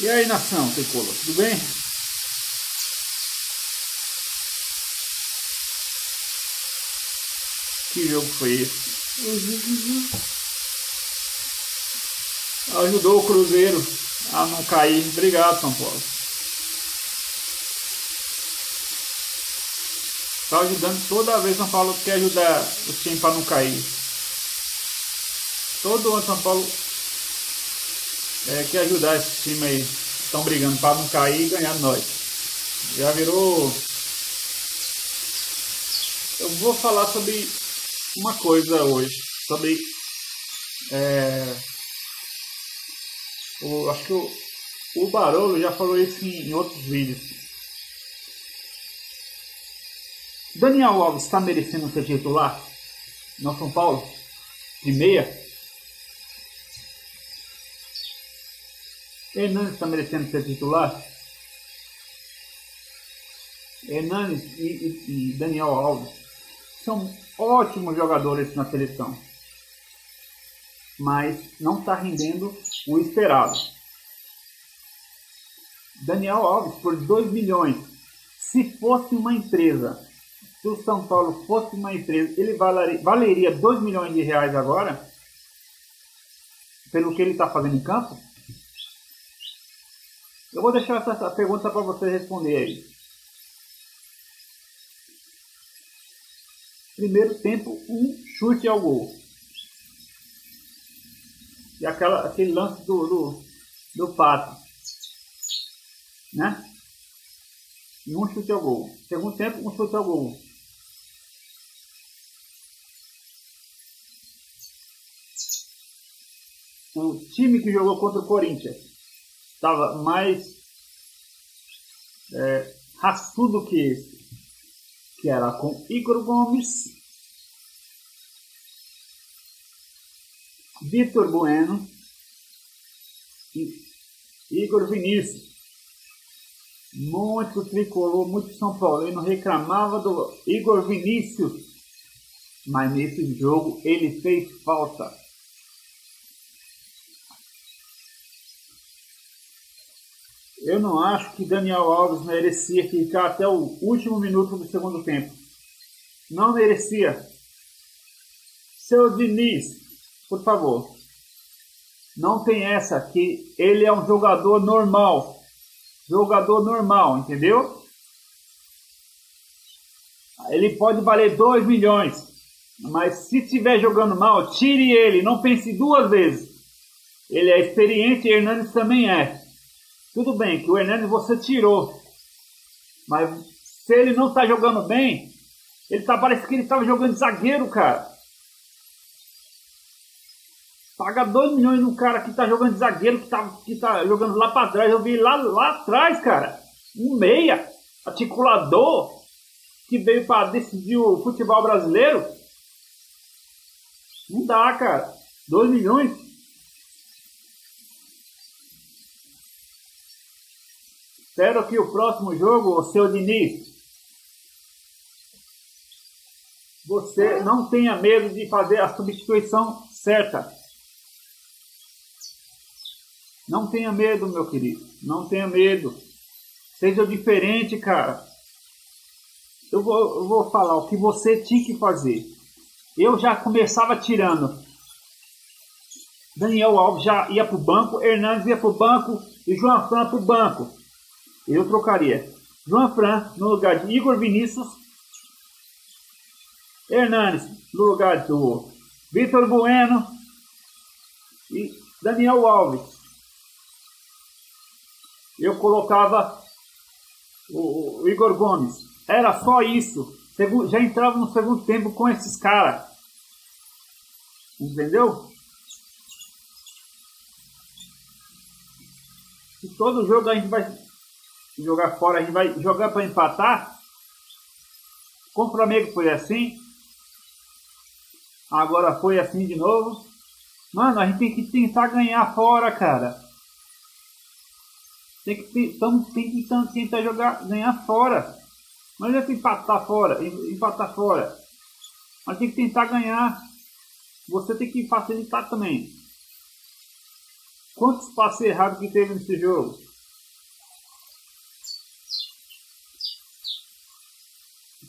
E aí, nação tricolor, tudo bem? Que jogo foi esse? Ajudou o Cruzeiro a não cair. Obrigado, São Paulo. Está ajudando toda vez São Paulo quer ajudar o time para não cair. Todo ano São Paulo é, quer ajudar esse time aí. Estão brigando para não cair e ganhar nós. Já virou. Eu vou falar sobre uma coisa hoje. Sobre. É, o, acho que o, o Barolo já falou isso em, em outros vídeos. Daniel Alves está merecendo ser titular no São Paulo? De meia? Hernanes está merecendo ser titular? Hernanes e, e, e Daniel Alves são ótimos jogadores na seleção, mas não está rendendo o esperado. Daniel Alves por 2 milhões. Se fosse uma empresa, se o São Paulo fosse uma empresa, ele valeria 2 milhões de reais agora, pelo que ele está fazendo em campo? Eu vou deixar essa pergunta para você responder aí. Primeiro tempo, um chute ao gol. E aquela, aquele lance do, do, do pato. Né? E um chute ao gol. Segundo tempo, um chute ao gol. O time que jogou contra o Corinthians estava mais é, raçudo que esse, que era com Igor Gomes, Vitor Bueno e Igor Vinícius. Muito tricolor, muito São Paulino reclamava do Igor Vinícius, mas nesse jogo ele fez falta. Eu não acho que Daniel Alves merecia ficar até o último minuto do segundo tempo. Não merecia. Seu Diniz, por favor. Não tem essa que ele é um jogador normal. Jogador normal, entendeu? Ele pode valer 2 milhões. Mas se estiver jogando mal, tire ele. Não pense duas vezes. Ele é experiente e Hernandes também é. Tudo bem que o Hernandes você tirou. Mas se ele não está jogando bem, ele tá, parece que ele estava jogando zagueiro, cara. Paga 2 milhões no cara que tá jogando de zagueiro, que tá, que tá jogando lá para trás. Eu vi lá, lá atrás, cara. Um meia, articulador, que veio para decidir o futebol brasileiro. Não dá, cara. 2 milhões. Espero que o próximo jogo, o seu Diniz, você não tenha medo de fazer a substituição certa. Não tenha medo, meu querido. Não tenha medo. Seja diferente, cara. Eu vou, eu vou falar o que você tinha que fazer. Eu já começava tirando. Daniel Alves já ia para o banco, Hernandes ia para o banco e João Fran para o banco eu trocaria João Fran no lugar de Igor Vinícius, Hernanes no lugar do Vitor Bueno e Daniel Alves. Eu colocava o, o Igor Gomes. Era só isso. Já entrava no segundo tempo com esses caras. Entendeu? Se todo jogo a gente vai jogar fora, a gente vai jogar para empatar. Com o Flamengo foi assim. Agora foi assim de novo. Mano, a gente tem que tentar ganhar fora, cara. Tem que, tamo, tem que tentar jogar, ganhar fora. Não adianta empatar fora, empatar fora. Mas tem que tentar ganhar. Você tem que facilitar também. Quantos passos errados que teve nesse jogo?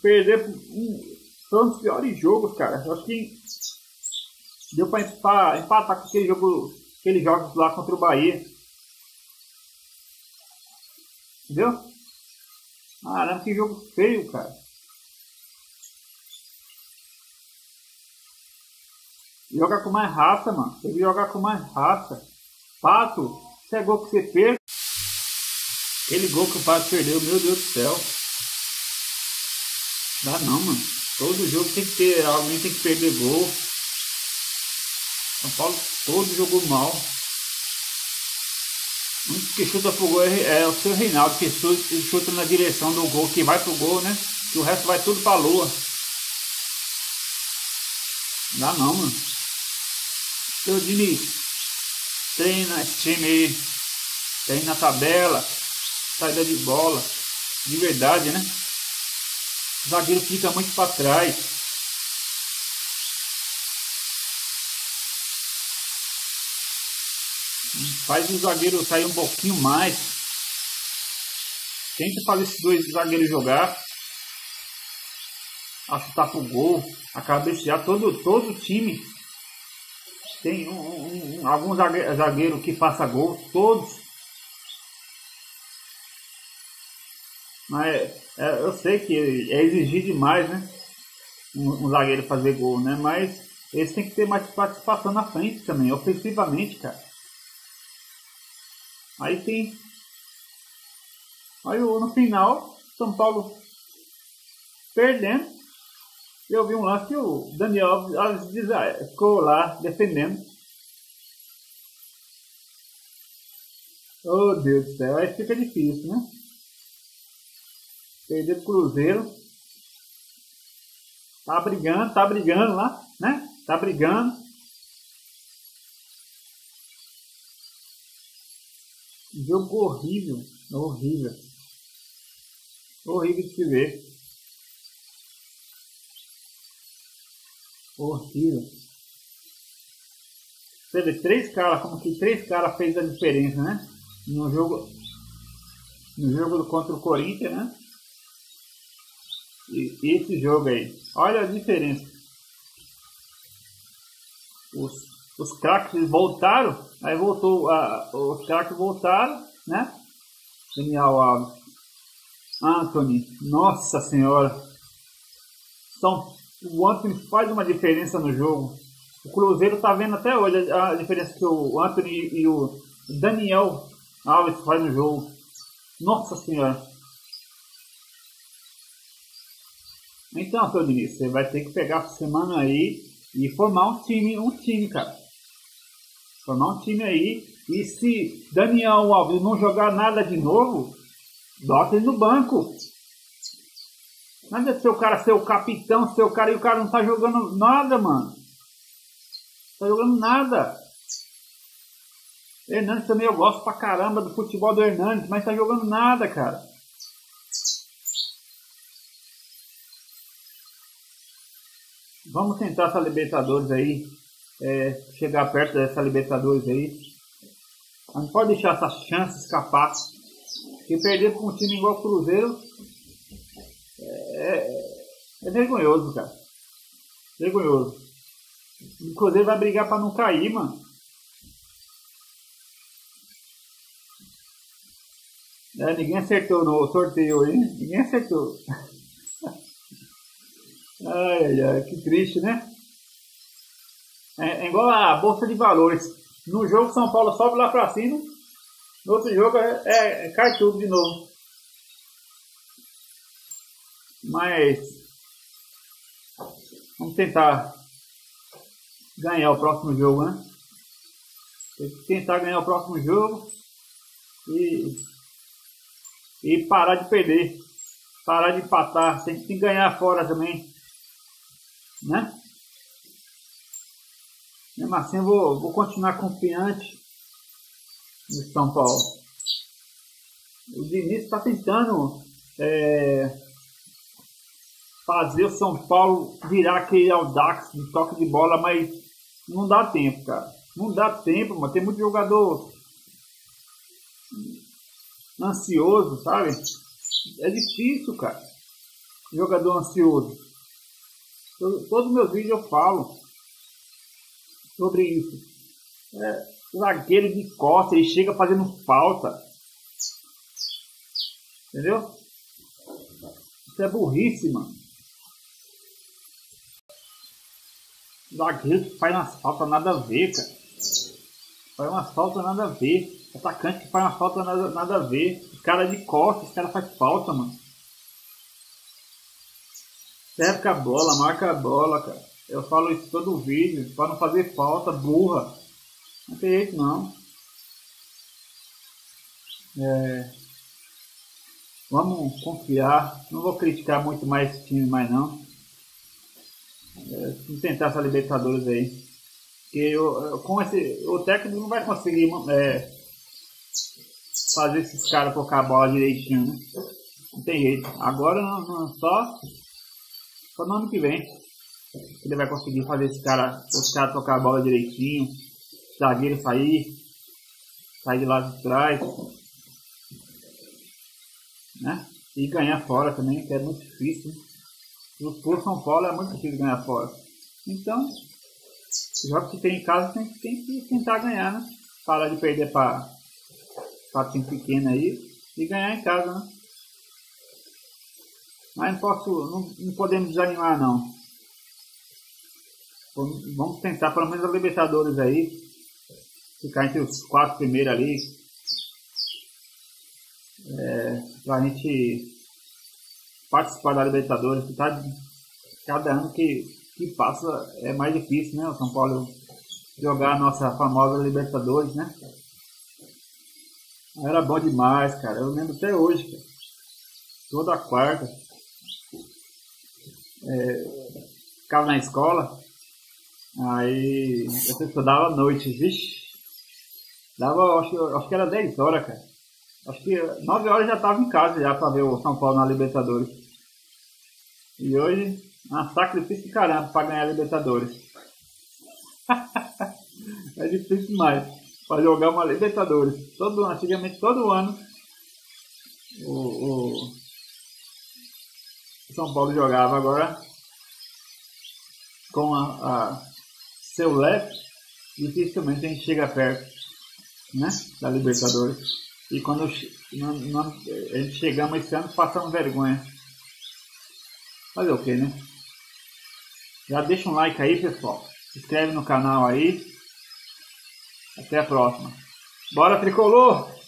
Perder um, um dos piores jogos, cara. Eu acho que deu pra empatar, empatar com aquele jogo, aquele jogos lá contra o Bahia. Entendeu? Caramba, que jogo feio, cara. Jogar com mais raça, mano. Tem que jogar com mais raça. Pato, se é gol que você fez. Aquele gol que o Pato perdeu, meu Deus do céu. Dá não, mano. Todo jogo tem que ter, alguém tem que perder gol. São Paulo todo jogou mal. O único que chuta pro gol é, é o seu Reinaldo, que chuta, na direção do gol, que vai pro gol, né? Que o resto vai tudo pra lua. Dá não, mano. Seu Diniz, treina esse time aí. Tem na tabela. Saída de bola. De verdade, né? O zagueiro fica muito para trás. Faz o zagueiro sair um pouquinho mais. Tenta fazer esses dois zagueiros jogar. A chutar pro gol. A cabecear. Todo, todo time tem um, um, um, algum zagueiro que faça gol. Todos. Mas é, eu sei que é exigir demais, né? Um, um, zagueiro fazer gol, né? Mas eles têm que ter mais participação na frente também, ofensivamente, cara. Aí tem. Aí no final, São Paulo perdendo. Eu vi um lance que o Daniel ficou lá defendendo. Oh Deus do céu, aí fica difícil, né? Perder pro Cruzeiro. Tá brigando, tá brigando lá, né? Tá brigando. Jogo horrível, horrível. Horrível de se ver. Horrível. Você vê, três caras, como que três caras fez a diferença, né? No jogo, no jogo contra o Corinthians, né? Esse jogo aí. Olha a diferença. Os, os craques voltaram. Aí voltou. A, os craques voltaram, né? Daniel Alves. Anthony. Nossa Senhora. São, o Anthony faz uma diferença no jogo. O Cruzeiro tá vendo até hoje a, a diferença que o Anthony e o Daniel Alves faz no jogo. Nossa Senhora. Então, seu Diniz, você vai ter que pegar essa semana aí e formar um time, um time, cara. Formar um time aí. E se Daniel Alves não jogar nada de novo, bota ele no banco. Não adianta ser o cara ser o capitão, ser o cara e o cara não tá jogando nada, mano. Tá jogando nada. Hernandes também eu gosto pra caramba do futebol do Hernandes, mas tá jogando nada, cara. Vamos tentar essa Libertadores aí. É, chegar perto dessa Libertadores aí. Gente pode deixar essa chance escapar. Porque perder para um time igual o Cruzeiro é, é, é vergonhoso, cara. Vergonhoso. O Cruzeiro vai brigar para não cair, mano. É, ninguém acertou no sorteio aí. Ninguém acertou. Ai, ai, que triste, né? É, é, igual a Bolsa de Valores. No jogo São Paulo sobe lá pra cima, no outro jogo é, é, é cai tudo de novo. Mas vamos tentar ganhar o próximo jogo, né? Tem que tentar ganhar o próximo jogo e, e parar de perder. Parar de empatar. Tem que ganhar fora também né? Mesmo assim, eu vou, vou continuar confiante no São Paulo. O Diniz está tentando é, fazer o São Paulo virar aquele Audax de toque de bola, mas não dá tempo, cara. Não dá tempo, mas tem muito jogador ansioso, sabe? É difícil, cara. jogador ansioso. Todos os meus vídeos eu falo sobre isso. É, zagueiro de costa, ele chega fazendo falta. Entendeu? Isso é burrice, mano. Zagueiro que faz umas faltas nada a ver, cara. Faz umas faltas nada a ver. Atacante que faz uma falta nada, nada a ver. Cara de costas, os cara faz falta, mano. Com a bola, marca a bola, cara. Eu falo isso todo vídeo, para não fazer falta, burra. Não tem jeito não. É, vamos confiar. Não vou criticar muito mais esse time mais não. É, vamos tentar essa Libertadores aí. Porque eu, com esse, o técnico não vai conseguir é, fazer esses caras tocar a bola direitinho, né? Não tem jeito. Agora não, não, só, só no ano que vem. Ele vai conseguir fazer esse cara, os caras tocar a bola direitinho, zagueiro sair, sair de lá de trás, né? E ganhar fora também, que é muito difícil. Né? Por São Paulo é muito difícil ganhar fora. Então, os jogos que tem em casa tem, tem que tentar ganhar, né? Parar de perder para time pequeno aí e ganhar em casa, né? Mas não posso, não, não podemos desanimar não. Vamos tentar pelo menos a Libertadores aí. Ficar entre os quatro primeiros ali. É, pra gente participar da Libertadores, que tá cada ano que, que passa é mais difícil, né? O São Paulo jogar a nossa famosa Libertadores, né? Era bom demais, cara. Eu lembro até hoje, cara. Toda quarta. É, ficava na escola. Aí eu estudava à noite, vixe. Dava, acho, acho que era 10 horas, cara. Acho que 9 horas já estava em casa já para ver o São Paulo na Libertadores. E hoje, uma sacrifício de caramba para ganhar a Libertadores. é difícil demais para jogar uma Libertadores. Todo, antigamente, todo ano, o, o São Paulo jogava agora com a, a seu leve, dificilmente a gente chega perto né, da Libertadores. E quando nós, a gente chegamos esse ano, passamos vergonha. Fazer o que, né? Já deixa um like aí, pessoal. Se inscreve no canal aí. Até a próxima. Bora, tricolor!